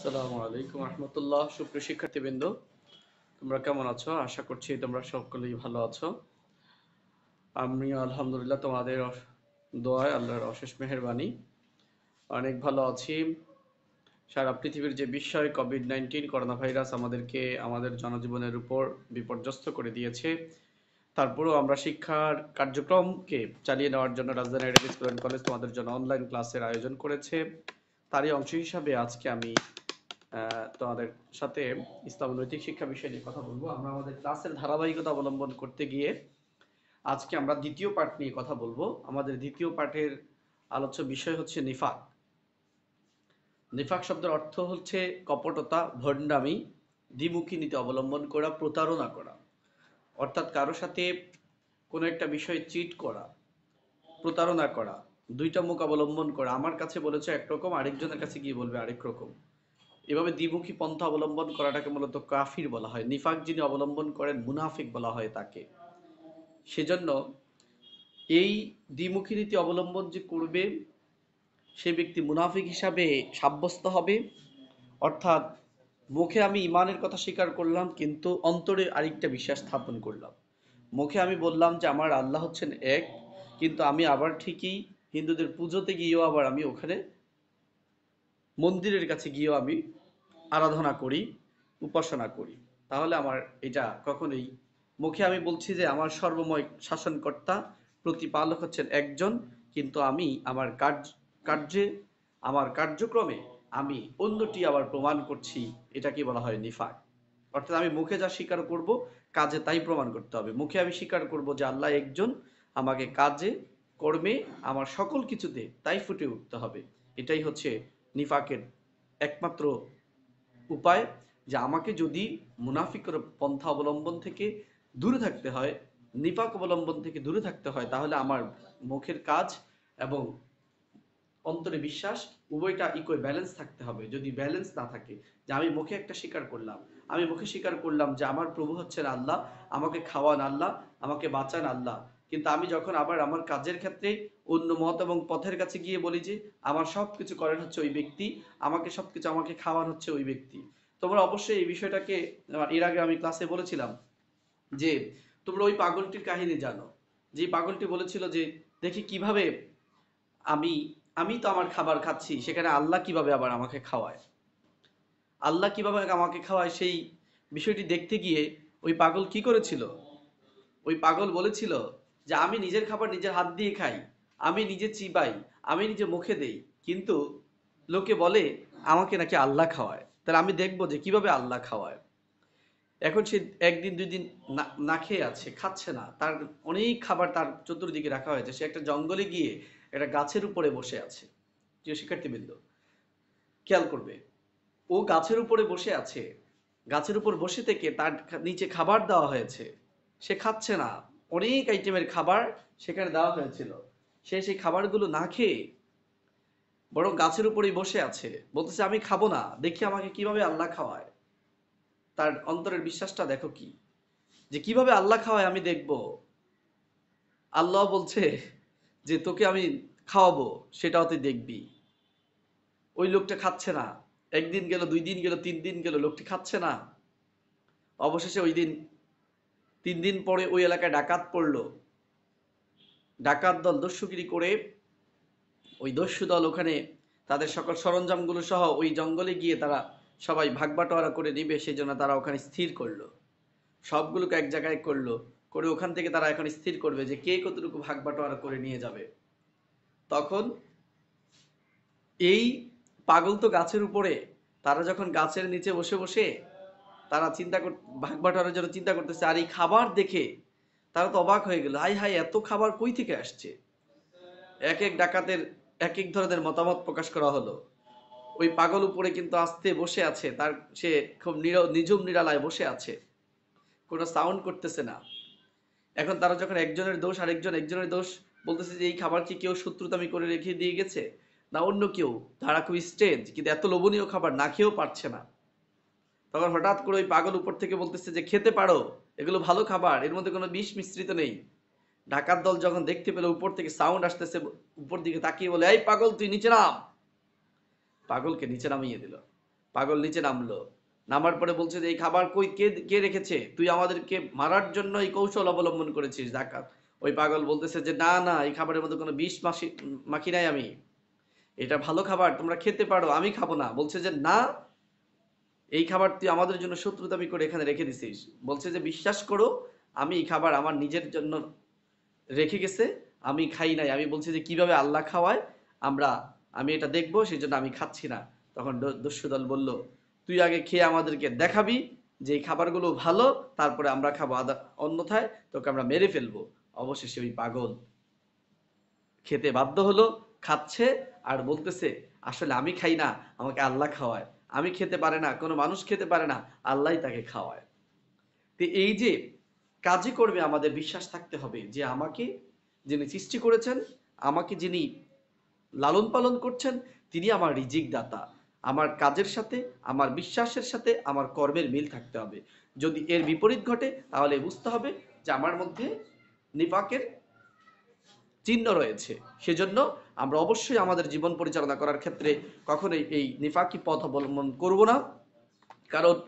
আসসালামু আলাইকুম রহমতুল্লাহ। সুপ্রিয় শিক্ষার্থীবৃন্দ, তোমরা কেমন আছো? আশা করছি তোমরা সকলেই ভালো আছো। আমি আলহামদুলিল্লাহ তোমাদের দোয়ায় আল্লাহর অশেষ মেহেরবানি। অনেক ভালো আছি। সারা পৃথিবীর যে বিষয় কোভিড নাইন্টিন করোনা ভাইরাস আমাদেরকে, আমাদের জনজীবনের উপর বিপর্যস্ত করে দিয়েছে। তারপরেও আমরা শিক্ষার কার্যক্রমকে চালিয়ে নেওয়ার জন্য রাজধানী অ্যান্ড কলেজ তোমাদের জন্য অনলাইন ক্লাসের আয়োজন করেছে। তারই অংশ হিসাবে আজকে আমি তোমাদের সাথে ইসলাম নৈতিক শিক্ষা বিষয় নিয়ে কথা বলব। আমরা আমাদের ক্লাসের ধারাবাহিকতা অবলম্বন করতে গিয়ে আজকে আমরা দ্বিতীয় পাঠ নিয়ে কথা বলব। আমাদের দ্বিতীয় পাঠের আলোচ্য বিষয় হচ্ছে নিফাক। নিফাক শব্দের অর্থ হচ্ছে কপটতা, ভণ্ডামি দ্বিমুখী নীতি অবলম্বন করা, প্রতারণা করা। অর্থাৎ কারোর সাথে কোনো একটা বিষয়ে চিট করা, প্রতারণা করা, দুইটা মুখ অবলম্বন করা। আমার কাছে বলেছে একরকম, আরেকজনের কাছে গিয়ে বলবে আরেক রকম। এভাবে দ্বিমুখী পন্থা অবলম্বন করাটাকে মূলত কাফির বলা হয়। নিফাক যিনি অবলম্বন করেন, মুনাফিক বলা হয় তাকে। সেজন্য এই দ্বিমুখী নীতি অবলম্বন যে করবে, সে ব্যক্তি মুনাফিক হিসাবে সাব্যস্ত হবে। অর্থাৎ মুখে আমি ইমানের কথা স্বীকার করলাম, কিন্তু অন্তরে আরেকটা বিশ্বাস স্থাপন করলাম। মুখে আমি বললাম যে আমার আল্লাহ হচ্ছেন এক, কিন্তু আমি আবার ঠিকই হিন্দুদের পুজোতে গিয়েও আবার আমি ওখানে মন্দিরের কাছে গিয়েও আমি আরাধনা করি, উপাসনা করি। তাহলে আমার এটা কখনোই, মুখে আমি বলছি যে আমার সর্বময় শাসনকর্তা, প্রতিপালক হচ্ছেন একজন, কিন্তু আমি আমার কার্য, কার্যে, আমার কার্যক্রমে আমি অন্যটি আবার প্রমাণ করছি এটাকে বলা হয় নিফাক। অর্থাৎ আমি মুখে যা স্বীকার করব, কাজে তাই প্রমাণ করতে হবে। মুখে আমি স্বীকার করব যে আল্লাহ একজন, আমাকে কাজে, কর্মে, আমার সকল কিছুতে তাই ফুটে উঠতে হবে। এটাই হচ্ছে নিফাকের একমাত্র উপায় যে আমাকে যদি মুনাফিকের পন্থা অবলম্বন থেকে দূরে থাকতে হয়, নিফাক অবলম্বন থেকে দূরে থাকতে হয়, তাহলে আমার মুখের কাজ এবং অন্তরে বিশ্বাস উভয়টা ইকুয়াল ব্যালেন্স থাকতে হবে। যদি ব্যালেন্স না থাকে, যে আমি মুখে একটা স্বীকার করলাম, আমি মুখে স্বীকার করলাম যে আমার প্রভু হচ্ছেন আল্লাহ, আমাকে খাওয়ান আল্লাহ, আমাকে বাঁচান আল্লাহ কিন্তু আমি যখন আবার আমার কাজের ক্ষেত্রে অন্য মত এবং পথের কাছে গিয়ে বলি যে, আমার সব কিছু করেন হচ্ছে ওই ব্যক্তি, আমাকে সব কিছু আমাকে খাওয়ান হচ্ছে ওই ব্যক্তি। তোমরা অবশ্যই এই বিষয়টাকে এর আগে আমি ক্লাসে বলেছিলাম যে, তোমরা ওই পাগলটির কাহিনী জানো। যে পাগলটি বলেছিল যে, দেখি কীভাবে আমি আমি তো আমার খাবার খাচ্ছি, সেখানে আল্লাহ কীভাবে আবার আমাকে খাওয়ায়? আল্লাহ কীভাবে আমাকে খাওয়ায় সেই বিষয়টি দেখতে গিয়ে ওই পাগল কি করেছিল? ওই পাগল বলেছিল যে আমি নিজের খাবার নিজের হাত দিয়ে খাই, আমি নিজে চিবাই, আমি নিজে মুখে দেই, কিন্তু লোকে বলে আমাকে নাকি আল্লাহ খাওয়ায়। তাহলে আমি দেখব যে কীভাবে আল্লাহ খাওয়ায়। এখন সে একদিন, দুই দিন না খেয়ে আছে, খাচ্ছে না। তার অনেক খাবার তার চতুর্দিকে রাখা হয়েছে। সে একটা জঙ্গলে গিয়ে একটা গাছের উপরে বসে আছে। প্রিয় শিক্ষার্থীবৃন্দ, খেয়াল করবে, ও গাছের উপরে বসে আছে। গাছের উপর বসে থেকে তার নিচে খাবার দেওয়া হয়েছে। সে খাচ্ছে না। অনেক আইটেমের খাবার সেখানে দেওয়া হয়েছিল। সে সেই খাবারগুলো না খেয়ে বরং গাছের উপরেই বসে আছে। বলতেছে, আমি খাব না। দেখি আমাকে কীভাবে আল্লাহ খাওয়ায়। তার অন্তরের বিশ্বাসটা দেখো কি? যে কীভাবে আল্লাহ খাওয়ায় আমি দেখব? আল্লাহ বলছে যে, তোকে আমি খাওয়াবো, সেটাও তুই দেখবি। ওই লোকটা খাচ্ছে না। একদিন গেল, দুই দিন গেল, তিন দিন গেল, লোকটি খাচ্ছে না। অবশেষে ওই দিন তিন দিন পরে ওই এলাকায় ডাকাত পড়ল। ডাকাত দল দস্যুগিরি করে ওই দস্যু দল ওখানে তাদের সকল সরঞ্জামগুলো সহ ওই জঙ্গলে গিয়ে তারা সবাই ভাগবাটোয়ারা করে নিবে সেই জন্য তারা ওখানে স্থির করল। সবগুলোকে এক জায়গায় করল, করে ওখান থেকে তারা এখন স্থির করবে যে কে কতটুকু ভাগবাটোয়ারা করে নিয়ে যাবে। তখন এই পাগল তো গাছের উপরে, তারা যখন গাছের নিচে বসে বসে তারা চিন্তা কর, ভাগ ভাগবাটোয়ারার জন্য চিন্তা করতেছে, আর এই খাবার দেখে তারা তো অবাক হয়ে গেল হাই হাই এত খাবার কই থেকে আসছে? এক এক ডাকাতের এক এক ধরনের মতামত প্রকাশ করা হলো। ওই পাগল উপরে কিন্তু আস্তে বসে আছে, তার সে খুব নিঝুম নিরালায় বসে আছে। কোনো সাউন্ড করতেছে না। এখন তারা যখন একজনের দোষ, আরেকজন একজনের দোষ বলতেছে যে এই খাবার কি কেউ শত্রুতামি করে রেখে দিয়ে গেছে? না, অন্য কেউ। তারা খুব স্টেজ কিন্তু এত লোভনীয় খাবার না খেয়েও পারছে না। তখন হঠাৎ করে ওই পাগল উপর থেকে বলতেছে যে, খেতে পারো, এগুলো ভালো খাবার, এর মধ্যে কোনো বিষ মিশ্রিত নেই। ডাকাত দল যখন দেখতে পেল, উপর থেকে সাউন্ড আসতেছে, উপর দিকে তাকিয়ে বলে, এই পাগল, তুই নিচে নাম। পাগলকে নিচে নামিয়ে দিল। পাগল নিচে নামলো। নামার পরে বলছে যে, এই খাবার কই, কে কে রেখেছে? তুই আমাদেরকে মারার জন্য এই কৌশল অবলম্বন করেছিস, ডাকাত। ওই পাগল বলতেছে যে, না না, এই খাবারের মধ্যে কোনো বিষ মাসি, মাখি নাই আমি। এটা ভালো খাবার, তোমরা খেতে পারো, আমি খাব না। বলছে যে, না এই খাবার তুই আমাদের জন্য শত্রুতামি করে এখানে রেখে দিছিস। বলছে যে, বিশ্বাস করো, আমি এই খাবার আমার নিজের জন্য রেখে গেছে, আমি খাই নাই। আমি বলছি যে, কীভাবে আল্লাহ খাওয়ায়? আমরা, আমি এটা দেখব সেই জন্য আমি খাচ্ছি না। তখন দস্যুদল দস্যু বলল, তুই আগে খেয়ে আমাদেরকে দেখাবি যে এই খাবারগুলো ভালো, তারপরে আমরা খাব। আদা, অন্যথায় তোকে আমরা মেরে ফেলব। অবশেষে ওই পাগল খেতে বাধ্য হলো, খাচ্ছে আর বলতেছে, আসলে আমি খাই না, আমাকে আল্লাহ খাওয়ায়। আমি খেতে পারে না, কোনো মানুষ খেতে পারে না আল্লাহই তাকে খাওয়ায়। তো এই যে কাজে করবে আমাদের বিশ্বাস থাকতে হবে যে আমাকে যিনি সৃষ্টি করেছেন, আমাকে যিনি লালন পালন করছেন, তিনি আমার রিজিক দাতা আমার কাজের সাথে, আমার বিশ্বাসের সাথে, আমার কর্মের মিল থাকতে হবে। যদি এর বিপরীত ঘটে, তাহলে বুঝতে হবে যে আমার মধ্যে নিফাকের চিহ্ন রয়েছে। সেজন্য আমরা অবশ্যই আমাদের জীবন পরিচালনা করার ক্ষেত্রে কখনোই এই নিফাকি পথ অবলম্বন করব না। কারণ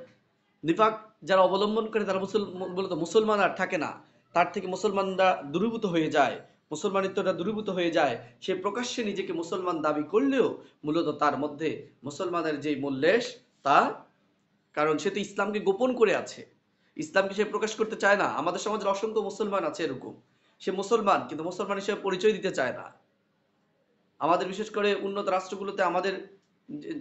নিফাক যারা অবলম্বন করে তারা মুসল, মূলত মুসলমান আর থাকে না। তার থেকে মুসলমানরা দূরীভূত হয়ে যায়। মুসলমানিত্বটা দূরীভূত হয়ে যায়। সে প্রকাশ্যে নিজেকে মুসলমান দাবি করলেও মূলত তার মধ্যে মুসলমানের যে মূল্যেশ তা কারণ সে তো ইসলামকে গোপন করে আছে। ইসলামকে সে প্রকাশ করতে চায় না। আমাদের সমাজের অসংখ্য মুসলমান আছে এরকম। সে মুসলমান, কিন্তু মুসলমান হিসেবে পরিচয় দিতে চায় না। আমাদের বিশেষ করে উন্নত রাষ্ট্রগুলোতে আমাদের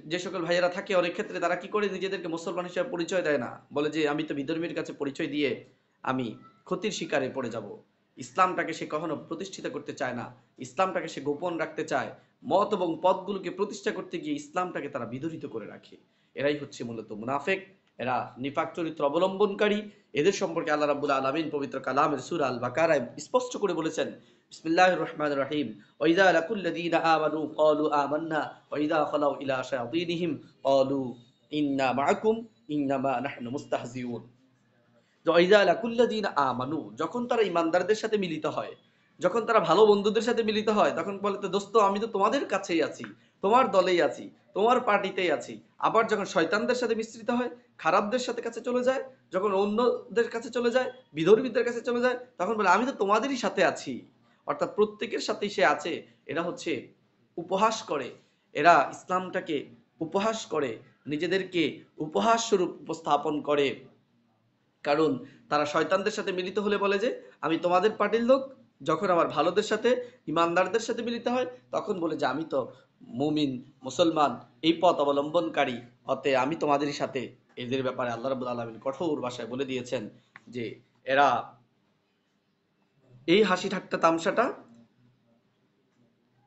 যে- সকল ভাইয়েরা থাকে, অনেক ক্ষেত্রে তারা কি করে নিজেদেরকে মুসলমান হিসেবে পরিচয় দেয় না? বলে যে, আমি তো বিধর্মীর কাছে পরিচয় দিয়ে আমি ক্ষতির শিকারে পড়ে যাব। ইসলামটাকে সে কখনো প্রতিষ্ঠিত করতে চায় না। ইসলামটাকে সে গোপন রাখতে চায়। মত এবং পদগুলোকে প্রতিষ্ঠা করতে গিয়ে ইসলামটাকে তারা বিদরিত করে রাখে। এরাই হচ্ছে মূলত মুনাফেক। এরা নিফাক চরিত্র অবলম্বনকারী। এদের সম্পর্কে আল্লাহ রাব্বুল আলামিন পবিত্র কালামের সূরা আল বাকারায় স্পষ্ট করে বলেছেন, বিসমিল্লাহির রহমানির রহিম। ওয়াইদা লাকুল্লাযীনা আমানু ক্বালু আমান্না ওয়াইদা খালাউ ইলা ক্বালু ইন্না ইন্নামা নাহনু মুস্তাহজিউন। লাকুল্লাযীনা আমানু, যখন তারা ইমানদারদের সাথে মিলিত হয়, যখন তারা ভালো বন্ধুদের সাথে মিলিত হয়, তখন বলে তো, দোস্ত, আমি তো তোমাদের কাছেই আছি। তোমার দলেই আছি, তোমার পার্টিতেই আছি। আবার যখন শয়তানদের সাথে মিশ্রিত হয়, খারাপদের সাথে কাছে চলে যায়, যখন অন্যদের কাছে চলে যায়, বিধর্মীদের কাছে চলে যায়, তখন বলে, আমি তো তোমাদেরই সাথে আছি। অর্থাৎ প্রত্যেকের সাথেই সে আছে, এরা হচ্ছে উপহাস করে। এরা ইসলামটাকে উপহাস করে, নিজেদেরকে উপহাস স্বরূপ উপস্থাপন করে। কারণ তারা শয়তানদের সাথে মিলিত হলে বলে যে, আমি তোমাদের পার্টির লোক। যখন আমার ভালোদের সাথে, ইমানদারদের সাথে মিলিত হয়, তখন বলে যে, আমি তো মুমিন, মুসলমান, এই পথ অবলম্বনকারী অতএ আমি তোমাদেরই সাথে এদের ব্যাপারে আল্লাহ রাবুল আলমিন কঠোর ভাষায় বলে দিয়েছেন যে এরা এই হাসি ঠাট্টা তামসাটা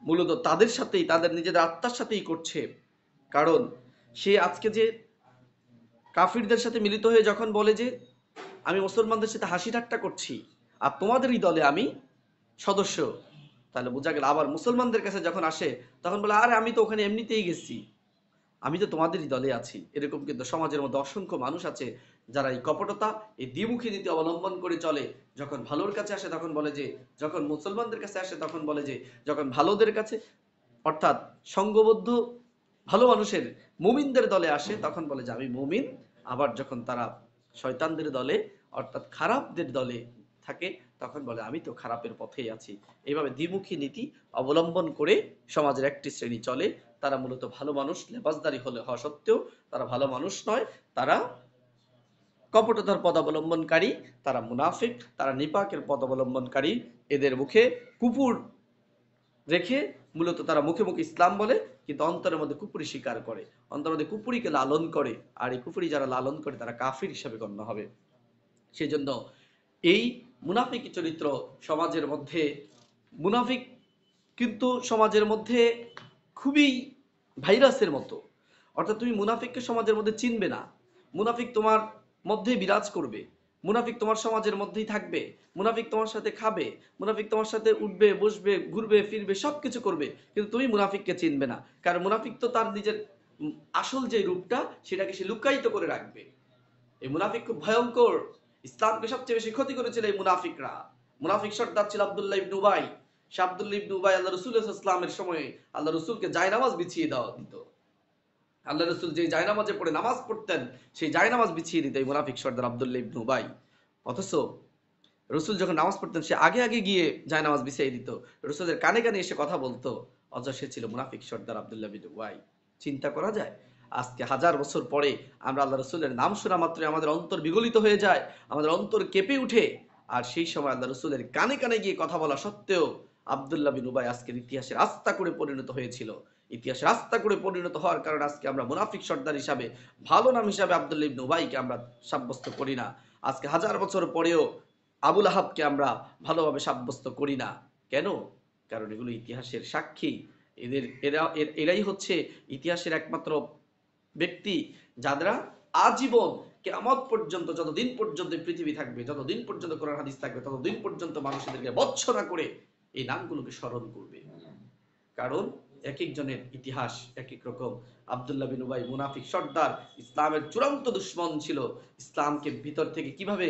মূলত তাদের সাথেই, তাদের নিজেদের আত্মার সাথেই করছে। কারণ সে আজকে যে কাফিরদের সাথে মিলিত হয়ে যখন বলে যে, আমি মুসলমানদের সাথে হাসি ঠাট্টা করছি, আর তোমাদেরই দলে আমি সদস্য তাহলে বোঝা গেল, আবার মুসলমানদের কাছে যখন আসে, তখন বলে, আরে, আমি তো ওখানে এমনিতেই গেছি। আমি তো তোমাদেরই দলে আছি। এরকম কিন্তু সমাজের মধ্যে অসংখ্য মানুষ আছে যারা এই কপটতা, এই দ্বিমুখী নীতি অবলম্বন করে চলে। যখন ভালোর কাছে আসে, তখন বলে যে, যখন মুসলমানদের কাছে আসে, তখন বলে যে, যখন ভালোদের কাছে, অর্থাৎ সঙ্গবদ্ধ ভালো মানুষের মুমিনদের দলে আসে, তখন বলে যে, আমি মুমিন। আবার যখন তারা শয়তানদের দলে, অর্থাৎ খারাপদের দলে থাকে তখন বলে, আমি তো খারাপের পথেই আছি। এইভাবে দ্বিমুখী নীতি অবলম্বন করে সমাজের একটি শ্রেণি চলে। তারা মূলত ভালো মানুষ, লেবাসদারি হলে হওয়া সত্ত্বেও তারা ভালো মানুষ নয়। তারা কপটতার পদ অবলম্বনকারী, তারা মুনাফিক, তারা নিপাকের পদ অবলম্বনকারী। এদের মুখে কুপুর রেখে মূলত তারা মুখে মুখে ইসলাম বলে, কিন্তু অন্তরের মধ্যে কুপুরি স্বীকার করে। অন্তরের মধ্যে কুপুরিকে লালন করে, আর এই কুপুরি যারা লালন করে তারা কাফির হিসাবে গণ্য হবে। সেজন্য এই মুনাফিক চরিত্র সমাজের মধ্যে, মুনাফিক কিন্তু সমাজের মধ্যে খুবই ভাইরাসের মতো। অর্থাৎ তুমি মুনাফিককে সমাজের মধ্যে চিনবে না। মুনাফিক তোমার মধ্যে বিরাজ করবে। মুনাফিক তোমার সমাজের মধ্যেই থাকবে। মুনাফিক তোমার সাথে খাবে। মুনাফিক তোমার সাথে উঠবে, বসবে, ঘুরবে, ফিরবে, সবকিছু করবে। কিন্তু তুমি মুনাফিককে চিনবে না। কারণ মুনাফিক তো তার নিজের আসল যে রূপটা, সেটাকে সে লুকায়িত করে রাখবে। এই মুনাফিক খুব ভয়ঙ্কর ইসলামকে সবচেয়ে বেশি ক্ষতি করেছিল এই মুনাফিকরা। মুনাফিক সর্দার ছিল আব্দুল্লাহ ইবনু উবাই। সে আব্দুল্লাহ ইবনু উবাই আল্লাহ রসুল ইসলামের সময় আল্লাহ রসুলকে জায়নামাজ বিছিয়ে দেওয়া দিত। আল্লাহ রসুল যে জায়নামাজে পড়ে নামাজ পড়তেন, সেই জায়নামাজ বিছিয়ে দিত এই মুনাফিক সর্দার আবদুল্লাহ ইবনু উবাই। অথচ রসুল যখন নামাজ পড়তেন, সে আগে আগে গিয়ে জায়নামাজ বিছিয়ে দিত। রসুলের কানে কানে এসে কথা বলতো। অথচ সে ছিল মুনাফিক সর্দার আবদুল্লাহ বিন উবাই। চিন্তা করা যায় আজকে হাজার বছর পরে আমরা আল্লাহ রসুলের নাম শোনা মাত্রই আমাদের অন্তর বিগলিত হয়ে যায়, আমাদের অন্তর কেঁপে উঠে। আর সেই সময় আল্লাহ রসুলের কানে কানে গিয়ে কথা বলা সত্ত্বেও আবদুল্লাহ বিন উবাই আজকের ইতিহাসের আস্থা করে পরিণত হয়েছিল। ইতিহাসের আস্থা করে পরিণত হওয়ার কারণে আজকে আমরা মুনাফিক সর্দার হিসাবে, ভালো নাম হিসাবে আবদুল্লাহ ইবনে উবাইকে আমরা সাব্যস্ত করি না। আজকে হাজার বছর পরেও আবুল আহাবকে আমরা ভালোভাবে সাব্যস্ত করি না। কেন? কারণ এগুলো ইতিহাসের সাক্ষী। এদের এরা, এরাই হচ্ছে ইতিহাসের একমাত্র ব্যক্তি যারা আজীবন কেমত পর্যন্ত, যতদিন পর্যন্ত পৃথিবী থাকবে, যতদিন পর্যন্ত কোরআন হাদিস থাকবে, ততদিন পর্যন্ত মানুষদেরকে বৎসনা করে এই নামগুলোকে স্মরণ করবে। কারণ এক একজনের ইতিহাস, এক এক রকম। আবদুল্লাহ বিন উবাই, মুনাফিক সর্দার, ইসলামের চূড়ান্ত দুশ্মন ছিল। ইসলামকে ভিতর থেকে কীভাবে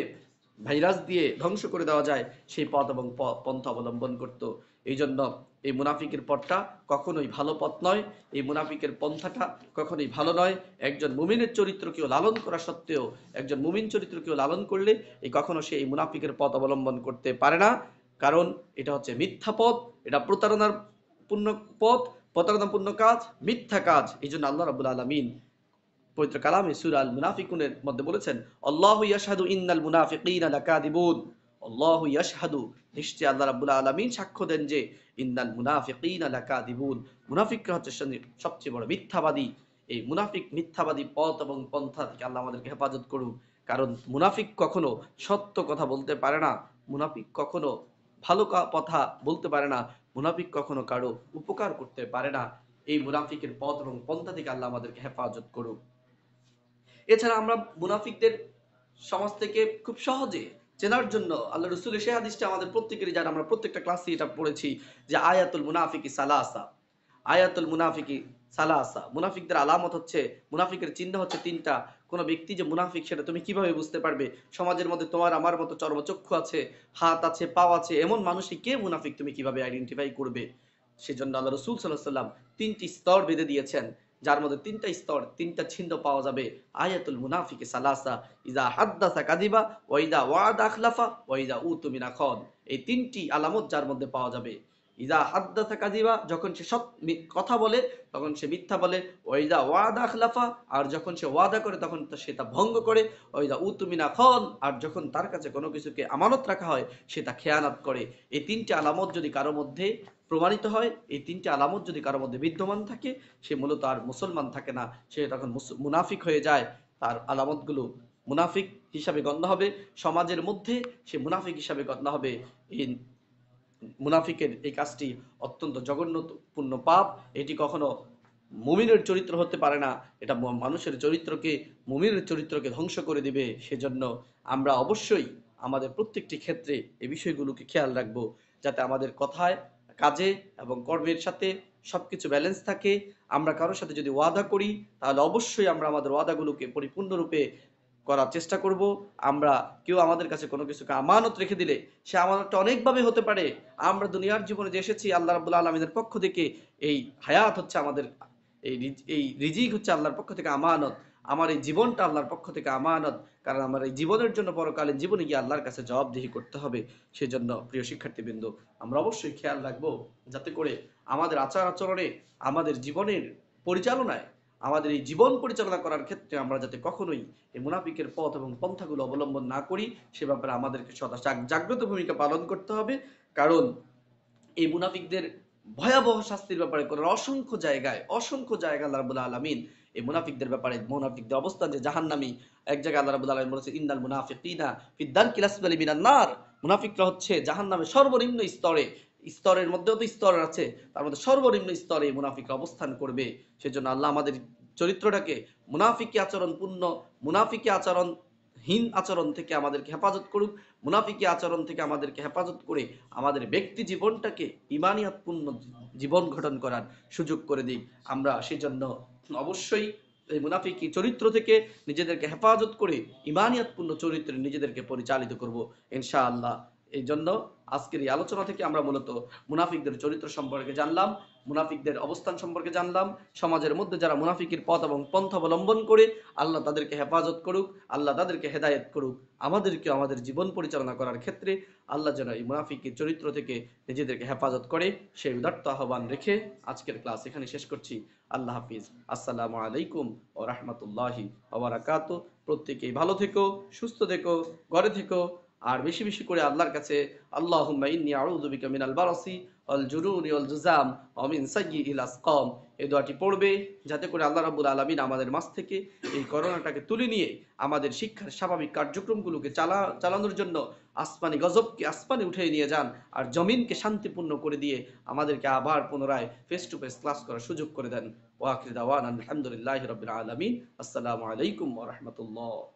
ভাইরাস দিয়ে ধ্বংস করে দেওয়া যায়, সেই পথ এবং পন্থা অবলম্বন করত। এই জন্য এই মুনাফিকের পথটা কখনোই ভালো পথ নয়। এই মুনাফিকের পন্থাটা কখনোই ভালো নয়। একজন মুমিনের চরিত্রকেও লালন করা সত্ত্বেও, একজন মুমিন চরিত্রকেও লালন করলে এই কখনো সে এই মুনাফিকের পথ অবলম্বন করতে পারে না। কারণ এটা হচ্ছে মিথ্যা পথ, এটা প্রতারণার পূর্ণ পথ, প্রতারণাপূর্ণ কাজ, মিথ্যা কাজ। এই জন্য আল্লাহ রাবুল আলমিন পবিত্র কালামে সুরা আল মুনাফিকুনের মধ্যে বলেছেন, আল্লাহ ইয়াশহাদু ইন্নাল মুনাফিকিনা লাকাদিবুন আল্লাহ ইয়াশহাদু। নিশ্চয় আল্লাহ রাব্বুল আলামিন সাক্ষ্য দেন যে ইন্নাল মুনাফিকিনা লাকাদিবুন মুনাফিকরা হচ্ছে সবচেয়ে বড় মিথ্যাবাদী। এই মুনাফিক মিথ্যাবাদী পথ এবং পন্থা থেকে আল্লাহ আমাদেরকে হেফাজত করুন। কারণ মুনাফিক কখনো সত্য কথা বলতে পারে না, মুনাফিক কখনো ভালো কথা বলতে পারে না, মুনাফিক কখনো কারও উপকার করতে পারে না। এই মুনাফিকের পথ এবং পন্থা থেকে আল্লাহ আমাদেরকে হেফাজত করুক এছাড়া আমরা মুনাফিকদের সমাজ থেকে খুব সহজে চেনার জন্য আল্লাহ রসুলের সে হাদিসটা আমাদের প্রত্যেকেরই জানা। আমরা প্রত্যেকটা ক্লাসে এটা পড়েছি যে আয়াতুল মুনাফিকি সালাসা। আয়াতুল মুনাফিকি সালাসা। মুনাফিকদের আলামত হচ্ছে, মুনাফিকের চিহ্ন হচ্ছে তিনটা। কোন ব্যক্তি যে মুনাফিক, সেটা তুমি কীভাবে বুঝতে পারবে? সমাজের মধ্যে তোমার, আমার মতো চর্মচক্ষু আছে, হাত আছে, পাও আছে, এমন মানুষই কে মুনাফিক তুমি কীভাবে আইডেন্টিফাই করবে? সেজন্য আল্লাহ রসুল সাল্লাহ সাল্লাম তিনটি স্তর বেঁধে দিয়েছেন। যার মধ্যে তিনটা স্তর, তিনটা ছিন্দ পাওয়া যাবে। আয়াতুল মুনাফিকে সালাসা ইজা হাদ্দাসা কাদিবা ওয়াইদা ওয়াদ আখলাফা ওয়াইদা উতুমিনা খন এই তিনটি আলামত যার মধ্যে পাওয়া যাবে। ইজা হাদ্দাসা কাদিবা যখন সে সৎ কথা বলে, তখন সে মিথ্যা বলে। ওয়াইদা ওয়াদ আখলাফা, আর যখন সে ওয়াদা করে, তখন সে তা ভঙ্গ করে। ওয়াইদা উতুমিনা খন আর যখন তার কাছে কোনো কিছুকে আমানত রাখা হয়, সে তা খেয়ানাত করে। এই তিনটি আলামত যদি কারও মধ্যে প্রমাণিত হয়, এই তিনটি আলামত যদি কারও মধ্যে বিদ্যমান থাকে, সে মূলত আর মুসলমান থাকে না, সে তখন মুনাফিক হয়ে যায়, তার আলামতগুলো মুনাফিক হিসাবে গণ্য হবে, সমাজের মধ্যে সে মুনাফিক হিসাবে গণ্য হবে, এই মুনাফিকের এই কাজটি অত্যন্ত জঘন্যপূর্ণ পাপ, এটি কখনো মুমিনের চরিত্র হতে পারে না, এটা মানুষের চরিত্রকে, মুমিনের চরিত্রকে ধ্বংস করে দিবে, সেজন্য আমরা অবশ্যই আমাদের প্রত্যেকটি ক্ষেত্রে এই বিষয়গুলোকে খেয়াল রাখব, যাতে আমাদের কথায় কাজে এবং কর্মের সাথে সবকিছু ব্যালেন্স থাকে, আমরা কারোর সাথে যদি ওয়াদা করি, তাহলে অবশ্যই আমরা আমাদের ওয়াদাগুলোকে পরিপূর্ণরূপে করার চেষ্টা করব। আমরা কেউ আমাদের কাছে কোনো কিছুকে আমানত রেখে দিলে সে আমানতটা অনেকভাবে হতে পারে। আমরা দুনিয়ার জীবনে যে এসেছি, আল্লাহ রাবুল আলমীদের পক্ষ থেকে এই হায়াত হচ্ছে আমাদের, এই এই রিজিক হচ্ছে আল্লাহর পক্ষ থেকে আমানত। আমার এই জীবনটা আল্লাহর পক্ষ থেকে আমানত, কারণ আমার এই জীবনের জন্য পরকালীন জীবনে গিয়ে আল্লাহর কাছে জবাবদিহি করতে হবে। সেজন্য প্রিয় শিক্ষার্থীবৃন্দ, আমরা অবশ্যই খেয়াল রাখব যাতে করে আমাদের আচার আচরণে, আমাদের জীবনের পরিচালনায়, আমাদের এই জীবন পরিচালনা করার ক্ষেত্রে আমরা যাতে কখনোই এই মুনাফিকের পথ এবং পন্থাগুলো অবলম্বন না করি, সে ব্যাপারে আমাদেরকে সদা জাগ- জাগ্রত ভূমিকা পালন করতে হবে। কারণ এই মুনাফিকদের ভয়াবহ শাস্তির ব্যাপারে কোরআন অসংখ্য জায়গায় অসংখ্য জায়গায় আল্লাহ রাব্বুল আলামিন এই মুনাফিকদের ব্যাপারে, মুনাফিকদের অবস্থান যে জাহান্নামী, এক জায়গায় আল্লাহ রাব্বুল আলামিন বলেছে ইন্নাল মুনাফিকিনা মুনাফিকরা হচ্ছে জাহান্নামের সর্বনিম্ন স্তরে, স্তরের মধ্যেও তো স্তর আছে, তার মধ্যে সর্বনিম্ন স্তরে মুনাফিকরা অবস্থান করবে। সেজন্য আল্লাহ আমাদের চরিত্রটাকে মুনাফিকি আচরণ পূর্ণ, মুনাফিকি আচরণ হীন আচরণ থেকে আমাদেরকে হেফাজত করুক, মুনাফিকি আচরণ থেকে আমাদেরকে হেফাজত করে আমাদের ব্যক্তি জীবনটাকে ইমানিয়াতপূর্ণ জীবন গঠন করার সুযোগ করে দিক। আমরা সেজন্য অবশ্যই এই মুনাফিকি চরিত্র থেকে নিজেদেরকে হেফাজত করে ইমানিয়াতপূর্ণ চরিত্রে নিজেদেরকে পরিচালিত করব ইনশাআল্লাহ। এই জন্য আজকের এই আলোচনা থেকে আমরা মূলত মুনাফিকদের চরিত্র সম্পর্কে জানলাম, মুনাফিকদের অবস্থান সম্পর্কে জানলাম, সমাজের মধ্যে যারা মুনাফিকের পথ এবং পন্থ অবলম্বন করে, আল্লাহ তাদেরকে হেফাজত করুক, আল্লাহ তাদেরকে হেদায়েত করুক আমাদেরকে আমাদের জীবন পরিচালনা করার ক্ষেত্রে আল্লাহ যেন এই মুনাফিকের চরিত্র থেকে নিজেদেরকে হেফাজত করে, সেই উদার্ত আহ্বান রেখে আজকের ক্লাস এখানে শেষ করছি। আল্লাহ হাফিজ। আসসালামু আলাইকুম ও রহমতুল্লাহি ওবরাকাত প্রত্যেকেই ভালো থেকো, সুস্থ থেকো, ঘরে থেকো। আর বেশি বেশি করে আল্লাহর কাছে দোয়াটি পড়বে যাতে করে আল্লাহ রাব্বুল আলামিন আমাদের মাঝ থেকে এই করোনাটাকে তুলে নিয়ে আমাদের শিক্ষার স্বাভাবিক কার্যক্রমগুলোকে চালা, চালানোর জন্য আসমানি গজবকে আসমানে উঠিয়ে নিয়ে যান আর জমিনকে শান্তিপূর্ণ করে দিয়ে আমাদেরকে আবার পুনরায় ফেস টু ফেস ক্লাস করার সুযোগ করে দেন। ওয়াকির দাওয়ান আলহামদুলিল্লাহি রাব্বিল আলামিন। আসসালামু আলাইকুম রাহমাতুল্লাহ।